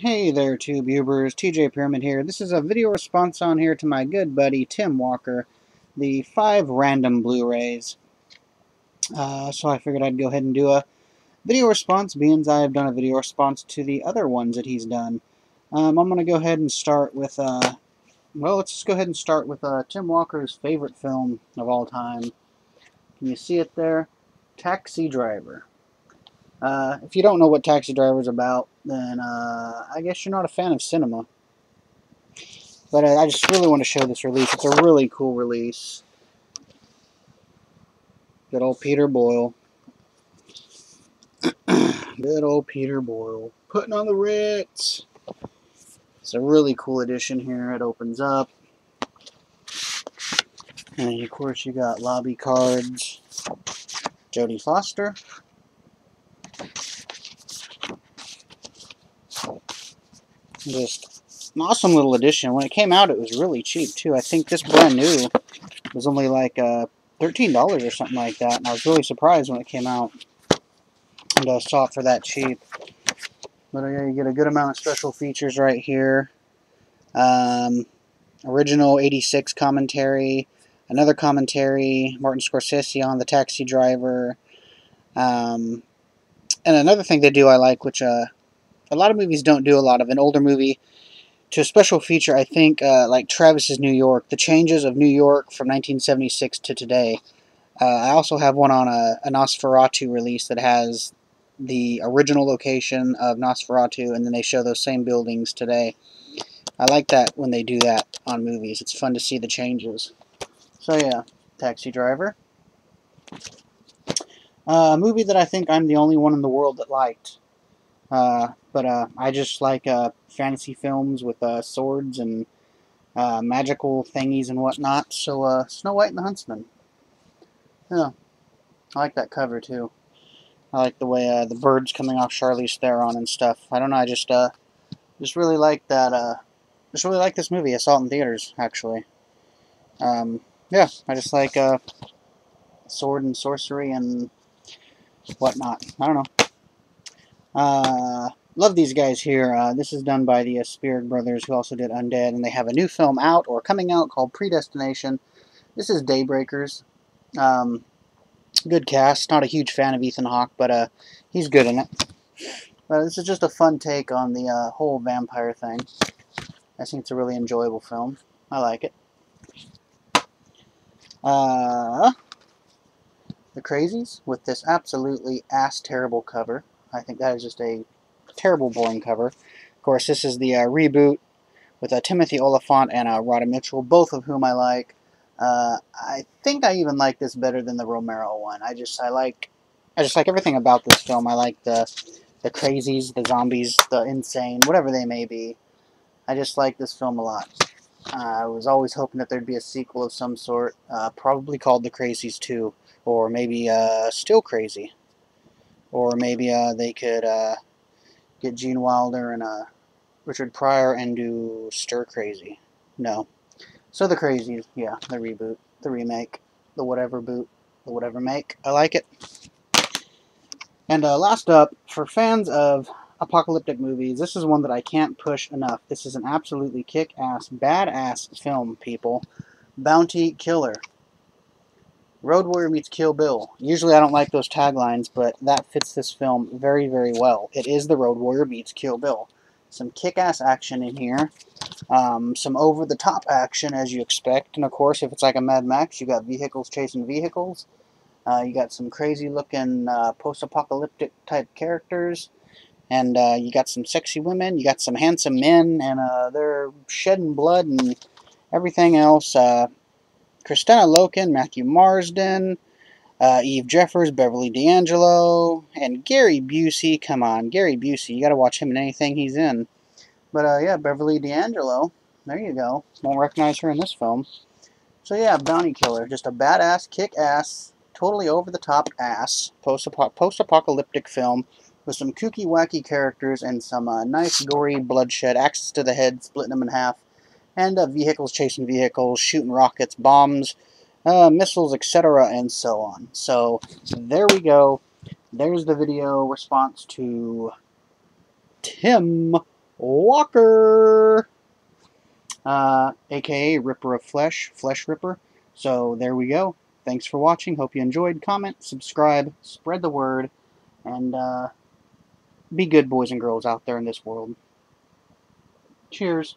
Hey there, TubeUbers. TJ Pyramid here. This is a video response on here to my good buddy Tim Walker, the five random Blu-rays. Uh, so I figured I'd go ahead and do a video response, being as I have done a video response to the other ones that he's done. Um, I'm going to go ahead and start with, uh, well, let's just go ahead and start with uh, Tim Walker's favorite film of all time. Can you see it there? Taxi Driver. Uh, if you don't know what Taxi Driver is about, then uh, I guess you're not a fan of cinema. But uh, I just really want to show this release. It's a really cool release. Good old Peter Boyle. Good old Peter Boyle. Putting on the Ritz. It's a really cool edition here. It opens up. And of course you got lobby cards. Jodie Foster. Just an awesome little edition. When it came out, it was really cheap, too. I think this brand new was only like uh, $13 or something like that. And I was really surprised when it came out. And I saw it for that cheap. But yeah, you get a good amount of special features right here. Um, original 86 commentary. Another commentary. Martin Scorsese on The Taxi Driver. Um, and another thing they do I like, which uh, a lot of movies don't do a lot of an older movie to a special feature. I think uh, like Travis's New York, the changes of New York from 1976 to today. Uh, I also have one on a, a Nosferatu release that has the original location of Nosferatu, and then they show those same buildings today. I like that when they do that on movies. It's fun to see the changes. So yeah, Taxi Driver. Uh, a movie that I think I'm the only one in the world that liked. Uh, but uh, I just like uh, fantasy films with uh, swords and uh, magical thingies and whatnot. So uh, Snow White and the Huntsman. Yeah, I like that cover too. I like the way the birds coming off Charlize Theron and stuff. I don't know. I just just really like that. Just really like this movie. I in theaters actually. Um, yeah, I just like sword and sorcery and whatnot. I don't know. Uh, love these guys here. Uh, this is done by the uh, Spierig brothers, who also did Undead, and they have a new film out or coming out called Predestination. This is Daybreakers. Um, good cast. Not a huge fan of Ethan Hawke, but uh, he's good in it. But this is just a fun take on the uh, whole vampire thing. I think it's a really enjoyable film. I like it. Uh, the Crazies with this absolutely ass terrible cover. I think that is just a terrible, boring cover. Of course, this is the uh, reboot with uh, Timothy Olyphant and uh, Radha Mitchell, both of whom I like. Uh, I think I even like this better than the Romero one. I just I like I just like everything about this film. I like the the crazies, the zombies, the insane, whatever they may be. I just like this film a lot. I was always hoping that there'd be a sequel of some sort, uh, probably called The Crazies 2, or maybe uh, Still Crazy. Or maybe uh, they could uh, get Gene Wilder and uh, Richard Pryor and do Stir Crazy. No. So the Crazies, yeah, the reboot, the remake, the whatever boot, the whatever make. I like it. And uh, last up, for fans of apocalyptic movies, this is one that I can't push enough. This is an absolutely kick-ass, badass film, people. Bounty Killer. Road Warrior meets Kill Bill. Usually I don't like those taglines, but that fits this film very, very well. It is the Road Warrior meets Kill Bill. Some kick-ass action in here. Um, some over-the-top action, as you expect. And, of course, if it's like a Mad Max, you got vehicles chasing vehicles. Uh, you got some crazy-looking uh, post-apocalyptic type characters. And uh, you got some sexy women. You got some handsome men. And uh, they're shedding blood and everything else. Uh, Kristanna Loken, Matthew Marsden, uh, Eve Jeffers, Beverly D'Angelo, and Gary Busey. Come on, Gary Busey. You got to watch him in anything he's in. But uh, yeah, Beverly D'Angelo. There you go. Won't recognize her in this film. So yeah, Bounty Killer. Just a badass, kick-ass, totally over-the-top ass post-apocalyptic film with some kooky, wacky characters and some uh, nice, gory bloodshed, axes to the head, splitting them in half and uh, vehicles chasing vehicles, shooting rockets, bombs, uh, missiles, etc., and so on. So there we go. There's the video response to Tim Walker, uh, aka Ripper of Flesh, Flesh Ripper. So there we go. Thanks for watching. Hope you enjoyed. Comment, subscribe, spread the word, and uh, be good boys and girls out there in this world. Cheers.